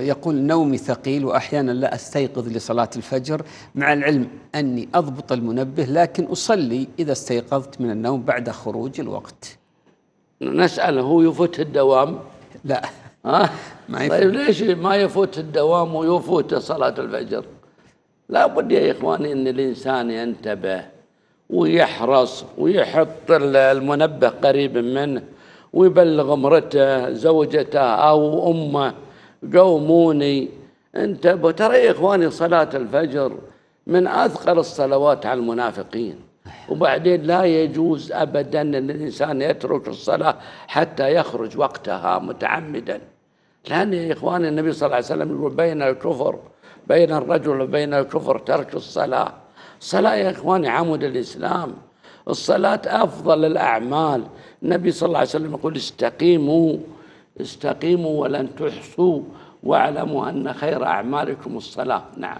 يقول نومي ثقيل وأحيانا لا أستيقظ لصلاة الفجر. مع العلم أني أضبط المنبه لكن أصلي إذا استيقظت من النوم بعد خروج الوقت. نسأله هو يفوت الدوام؟ لا. ها؟ ما طيب يفوت. ليش ما يفوت الدوام ويفوت صلاة الفجر؟ لا بد يا إخواني أن الإنسان ينتبه ويحرص ويحط المنبه قريب منه ويبلغ امرته زوجته أو أمه قوموني. انتبهوا ترى يا إخواني صلاة الفجر من أثقل الصلوات على المنافقين وبعدين لا يجوز أبدا أن الإنسان يترك الصلاة حتى يخرج وقتها متعمدا. لأن يا إخواني النبي صلى الله عليه وسلم يقول بين الكفر بين الرجل وبين الكفر ترك الصلاة. الصلاة يا إخواني عمود الإسلام. الصلاة أفضل الأعمال النبي صلى الله عليه وسلم يقول استقيموا استقيموا ولن تحصوا واعلموا أن خير أعمالكم الصلاة. نعم.